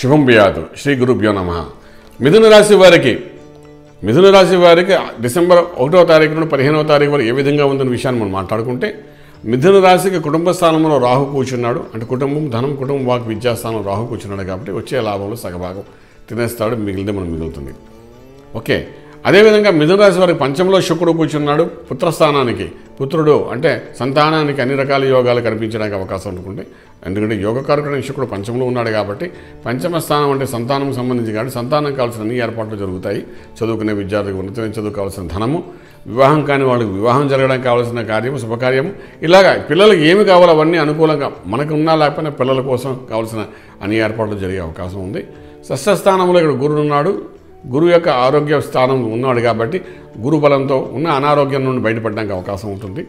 శుభం బియాదు శ్రీ గురుభ్యో నమ. మిథున రాశి వారికి మిథున రాశి వారికి డిసెంబర్ ఒకటో తారీఖు నుండి పదిహేనవ తారీఖు వరకు ఏ విధంగా ఉందన్న విషయాన్ని మనం మాట్లాడుకుంటే మిథున రాశికి కుటుంబ స్థానంలో రాహు కూర్చున్నాడు అంటే కుటుంబం ధనం కుటుంబం వాక్ విద్యాస్థానం రాహు కూర్చున్నాడు కాబట్టి వచ్చే లాభంలో సగభాగం తినేస్తాడు మిగిలితే మనం మిగులుతుంది. ఓకే అదేవిధంగా మిథునరాశి వారికి పంచంలో శుక్రుడు కూర్చున్నాడు పుత్రస్థానానికి. పుత్రుడు అంటే సంతానానికి అన్ని రకాల యోగాలు కనిపించడానికి అవకాశం ఉంటుంది. ఎందుకంటే యోగకారకుడైన శుక్రుడు పంచంలో ఉన్నాడు కాబట్టి పంచమ స్థానం అంటే సంతానం సంబంధించి కాబట్టి సంతానం కావాల్సిన అన్ని ఏర్పాట్లు జరుగుతాయి. చదువుకునే విద్యార్థికి ఉన్నతమైన చదువు కావాల్సిన ధనము వివాహం కాని వాళ్ళకి వివాహం జరగడానికి కావాల్సిన కార్యము శుభకార్యము. ఇలాగా పిల్లలకి ఏమి కావాలో అవన్నీ అనుకూలంగా మనకు ఉన్నా లేకపోయినా పిల్లల కోసం కావాల్సిన అన్ని ఏర్పాట్లు జరిగే అవకాశం ఉంది. షష్ఠస్థానంలో ఇక్కడ గురుడు ఉన్నాడు గురువు యొక్క ఆరోగ్య స్థానం ఉన్నాడు కాబట్టి గురు బలంతో ఉన్న అనారోగ్యం నుండి బయటపడడానికి అవకాశం ఉంటుంది.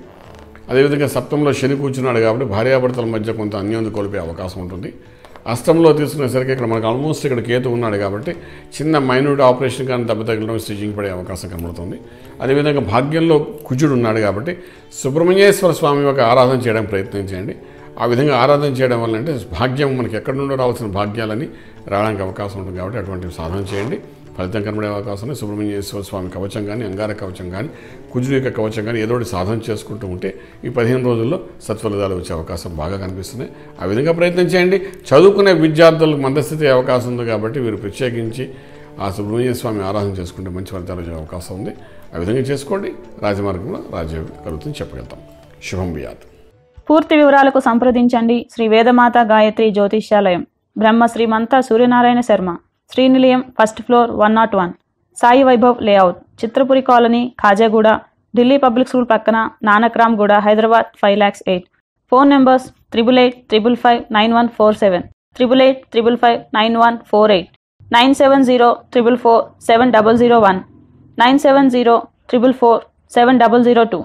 అదేవిధంగా సప్తంలో శని కూర్చున్నాడు కాబట్టి భార్యాభర్తల మధ్య కొంత అన్యోన్యత కోల్పోయే అవకాశం ఉంటుంది. అష్టంలో తీసుకునేసరికి ఇక్కడ మనకు ఆల్మోస్ట్ ఇక్కడ కేతు ఉన్నాడు కాబట్టి చిన్న మైన్యూట్ ఆపరేషన్ కానీ దెబ్బ తగలడం స్టిచింగ్ పడే అవకాశం కనబడుతుంది. అదేవిధంగా భాగ్యంలో కుజుడు ఉన్నాడు కాబట్టి సుబ్రహ్మణ్యేశ్వర స్వామి యొక్క ఆరాధన చేయడం ప్రయత్నం చేయండి. ఆ విధంగా ఆరాధన చేయడం వల్ల అంటే భాగ్యం మనకి ఎక్కడి నుండో రావాల్సిన భాగ్యాలని రావడానికి అవకాశం ఉంటుంది కాబట్టి అటువంటి సాధన చేయండి. ఫలితం కనబడే అవకాశం సుబ్రహ్మణ్యేశ్వర స్వామి కవచం కానీ అంగార కవచం కానీ కుజుడు యొక్క కవచం కానీ ఏదో ఒకటి సాధన చేసుకుంటూ ఉంటే ఈ పదిహేను రోజుల్లో సత్ఫలితాలు వచ్చే అవకాశం బాగా కనిపిస్తున్నాయి. ఆ విధంగా ప్రయత్నం చేయండి. చదువుకునే విద్యార్థులకు మందస్థితి అవకాశం ఉంది కాబట్టి వీరు ప్రత్యేకించి ఆ సుబ్రహ్మణ్య స్వామి ఆరాధన చేసుకుంటే మంచి ఫలితాలు వచ్చే అవకాశం ఉంది. ఆ విధంగా చేసుకోండి. రాజమార్గంలో రాజ్యం కలుగుతుంది చెప్పగలుగుతాం. శుభం బియాత్ పూర్తి వివరాలకు సంప్రదించండి. Sri Vedamata Gayatri Jyotishyalayam. Brahma Srimantha Suryanarayana Sharma. Srinilayam first floor one nought one. Sai Vaibhav layout. Chitrapuri colony Khajaguda. Delhi public school పక్కన Nanakramguda Hyderabad five lakhs eight. Phone numbers triple eight triple five nine one four seven. Triple eight triple five nine one four eight. Nine seven zero triple four seven double zero one. Nine seven zero triple four seven double zero two.